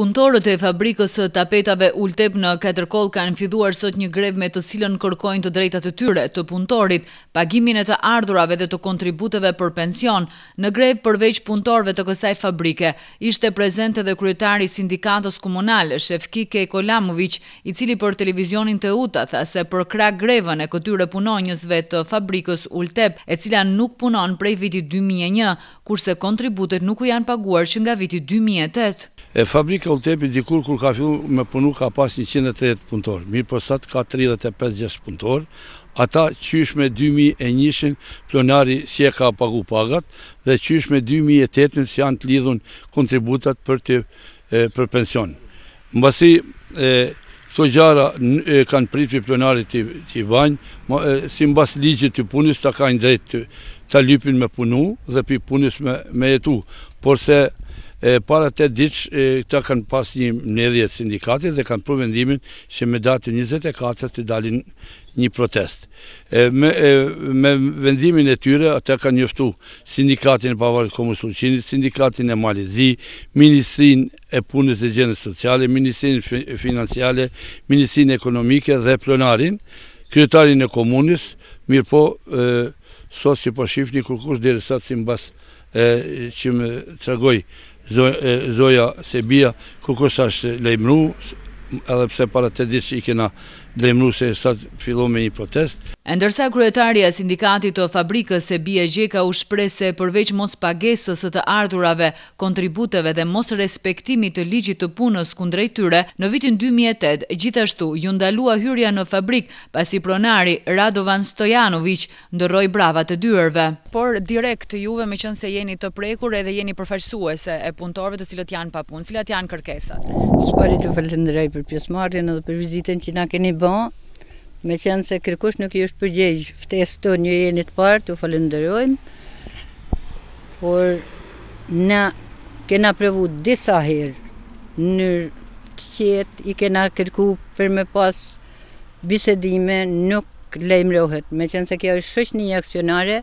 Punëtorët e fabrikës së tapetave Ultep në Katërkoll kanë filluar sot një grevë me të cilën kërkojnë të drejtat e tyre, të punëtorit, pagimin e të ardhurave dhe të kontributeve për pension. Në grevë përveç punëtorëve të kësaj fabrike, ishte prezent edhe kryetari i Sindikatës Komunale, Shefkije Kolamoviq, i cili për televizionin Teuta tha se përkrah grevën e këtyre punonjësve të fabrikës Ultep, e cila nuk punon prej vitit dy mijë e një, kurse kontributet nuk u janë paguar që nga viti dy mijë e tetë. E Fabrika Ultepi dikur kur ka fillu me punu ka pas njëqind e tridhjetë punëtorë, mirëpo sot ka tridhjetë e pesë gjashtë punëtorë, ata qysh me dy mijë e njëshin pronari s'i ka pagu pagat dhe qysh me dy mijë e tetën s'janë të lidhun kontributat për të për pension mbasi këto gjana kanë prit pi pronarit t'i bajnë si mbas ligjit të punës ta kanë drejt ta lypin me punu dhe pi punës me jetu por se para tetë ditësh këta kanë pas një mbledhje t'sindikatit dhe kanë pru vendimin që me datën njëzet e katër të dalin një protestë. Me vendimin e tyre ata kanë njoftu Sindikatin e Pavarur të Komunës së Ulqinit, Sindikatin e Malit të Zi, Ministrinë e Punës dhe Gjendjes Sociale, Ministrinë Financiale, Ministrinë Ekonomike dhe pronarin, kryetarin e komunës, mirëpo sot si po shifni kurkush deri sot si mbas E që më tregoi zoja Sebija kërkush s'është lajmëru, edhe pse para tetë ditësh i kena lajmëru se sot fillon me një protestë. E ndërsa kryetarja e Sindikatit të Fabrikës Sebija Gjeka u shpreh se përveç mospagesës së të ardhurave, kontributeve dhe mosrespektimit të Ligjit të Punës kundrejt tyre, në vitin dy mijë e tetë gjithashtu ju ndalua hyrja në fabrikë pasi pronari Radovan Stojanoviq, ndërroi bravat e dyerve. Por direkt juve me qenë se jeni të prekur edhe jeni përfaqësuese e punëtorëve të cilët janë pa punë, cilat janë kërkesat? Së pari t'ju falënderoj për pjesëmarrjen edhe për vizitën që na keni bë, me qenë se kërkush nuk i është përgjegj ftesës tonë, ju jeni të parët, ju falënderojmë. Por ne kena provu disa herë në mënyrë të qetë, i kena kërku për me pas bisedime nuk lajmërohet, meqenëse kjo është shoqni aksionare,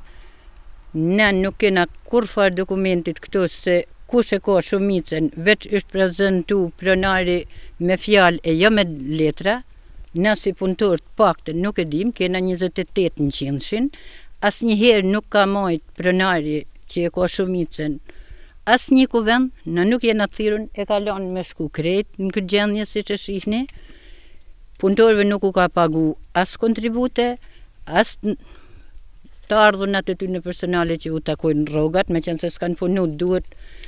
na nuk kena kurrfarë dokumentit këtu se kush e ka shumicën, veç është prezantu pronari me fjalë e jo me letra, na si punëtorë të paktën nuk e dimë, kena njëzet e tetë nëqindshin, asnjëherë nuk ka majtë pronari që e ka shumicën asnjë kuvend, na nuk jena thirrun, e ka lënë me shku krejt në këtë gjendje siç e shihni, Punëtorëve nuk u ka pagu as kontribute, as të ardhunat e tyne personale që u takojnë rrogat, meqenëse s'kanë punu, duhet,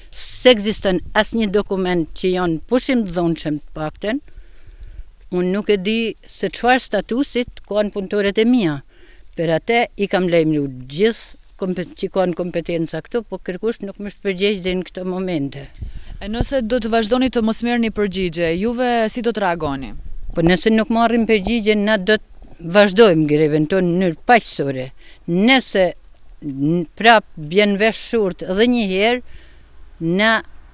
s'ekziston asnjë dokument që janë pushim të dhunshëm të paktën, unë nuk e di se çfarë statusit kanë punëtorët e mija, për atë i kam lajmru gjithë Që kanë kompetenca këtu, po kërkush nuk më është përgjegjë deri në këto momente. E nëse do të vazhdoni të mos merrni përgjigje, juve si do të reagoni? Po nëse nuk marrim përgjigje, na do të vazhdojmë grevën tonë në mënyrë paqësore. Nëse prapë bjen vesh shurdh edhe një herë, na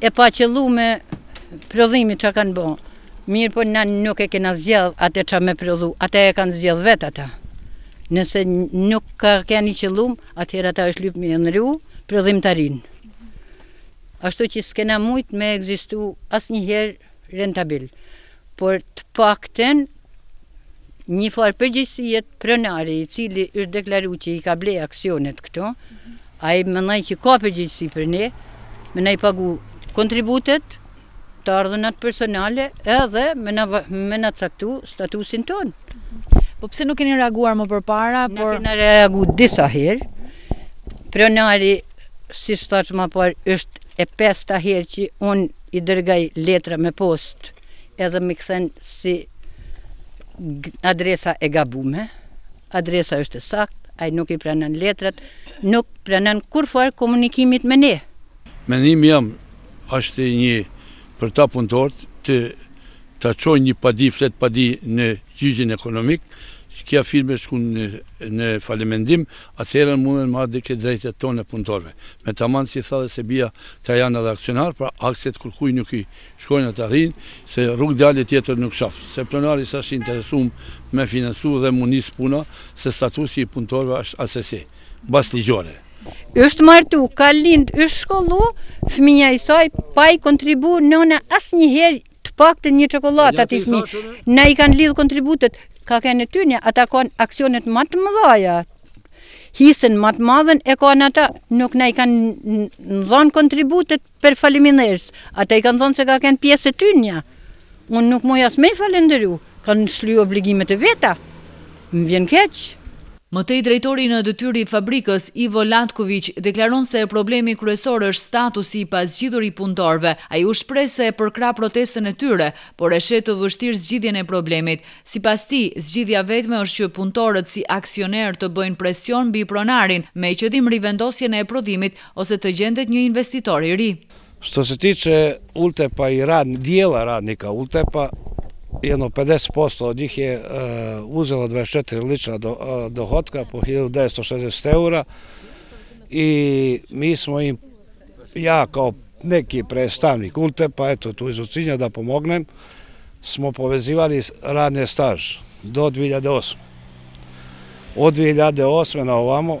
e paqëllume prodhimi që kanë bo. Mirëpo na nuk e kena zgjedh atë që me prodhu, ata e kanë zgjedh vetë ata. Nëse nuk ka kenë i qëllum, atëherë ata është lypë me nrru prodhimtarinë. Ashtu që s'kena mujtë me ekzistu asnjëherë rentabil, por të paktën një farë përgjegjësiet pronari i cili është deklaru që i ka ble aksionet këtu, ai menaj që ka përgjegjësi për ne, me na i pagu kontributet, të ardhunat personale edhe me na, me na caktu statusin tonë. Po pse nuk keni reaguar më përpara? Na kena reagu disa herë. Pronari, si thashë më parë, është e pesta herë që unë I dërgaj letra me postë edhe m'i kthen si adresa e gabume, adresa është e saktë, ai nuk i pranon letrat, nuk pranon kurrfarë komunikimit me ne. Mendimi jam është një për këta punëtorët të ta çojnë një padi, fletëpadi në gjyqin ekonomik, kjo firmë me shku në falimentim, Atëherën munden me ardhë ke drejtat tone punëtorve. Me ta manë si tha dhe Sebija, ata janë edhe aksionarë, pra akset kërkujt nuk i shkojnë ata rrinë, se rrugëdalje tjetër nuk shof. Se pronari s'asht i interesum me financu dhe m'u nis puna, se statusi i punëtorve asht asesi, mbas ligjore. Është martu, ka lind, është shkollu, fëmija i saj, pa i kontribu nëna asnjëherë Të paktën një çokollatë atij fëmijë. Na i kanë lidhë kontributet, ka kenë e tynja, ata kanë aksionet ma të mëdhaja. Hisen ma të madhen e kanë ata, nuk na i kanë dhanë kontributet për faleminerës. Ata i kanë dhanë se ka kenë pjesë e tynja. Unë nuk muj as me i falënderu, kanë shly obligimet e veta. Më vjen keq. Më tej drejtori në detyrë i fabrikës, Ivo Latkoviq, deklaron se problemi kryesor është statusi i pazgjidhur i punëtorëve. Ai u shpreh se e përkrah protestën e tyre, por e sheh të vështirë zgjidhjen e problemit. Sipas tij, zgjidhja e vetme është që punëtorët si aksionerë të bëjnë presion mbi pronarin me qëllim rivendosjen e prodhimit ose të gjendet një investitor i ri. Sëse ti që ultepa i djela, radnika, ultepa jedno 50% od njih je e, uzelo 24 lična e, dohodka po 1960 eura i mi smo im, ja kao neki predstavnik pa eto tu iz Ucinja da pomognem, smo povezivali radne staž do 2008. Od 2008. na ovamo,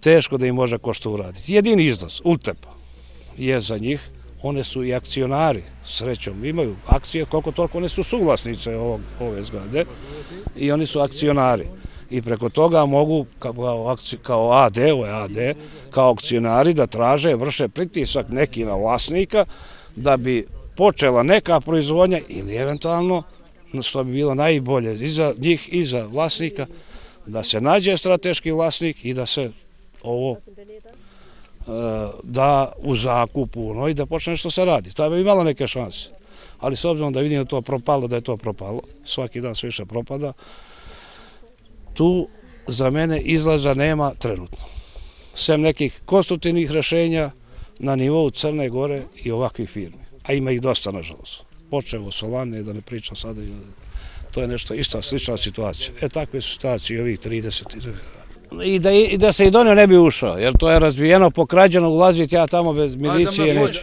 teško da im može ko što uraditi. Jedini izlaz, ultep, je za njih. One su i akcionari, srećom, imaju akcije, koliko toliko, one su suglasnice ove zgrade i oni su akcionari i preko toga mogu kao AD, ovo je AD, kao akcionari da traže, vrše pritisak neki na vlasnika da bi počela neka proizvodnja ili eventualno, što bi bilo najbolje i za njih i za vlasnika, da se nađe strateški vlasnik i da se ovo e, da u zakupu i da počne nešto se radi. To bi imalo neke šanse. Ali s obzirom da vidim da je to propalo, da je to propalo, svaki dan sve više propada, tu za mene izlaza nema trenutno. Sem nekih konstruktivnih rešenja na nivou Crne Gore i ovakvih firme. A ima ih dosta, nažalost. Počevo Solane, da ne pričam sada, to je nešto ista, slična situacija. E, takve su situacije i ovih 30 i da, i se i donio ne bi ušao, jer to je razbijeno, pokrađeno, ulazit ja tamo bez milicije neću.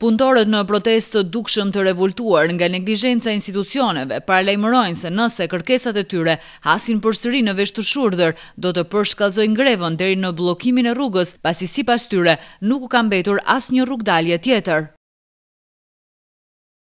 Punëtorët në protestë të dukshëm të revoltuar nga neglizhenca e institucioneve, paralajmërojnë se nëse kërkesat e tyre hasin përsëri në vesh të shurdhër, do të përshkallëzojnë grevën deri në bllokimin e rrugës, pasi sipas tyre, nuk u ka mbetur asnjë rrugëdalje tjetër.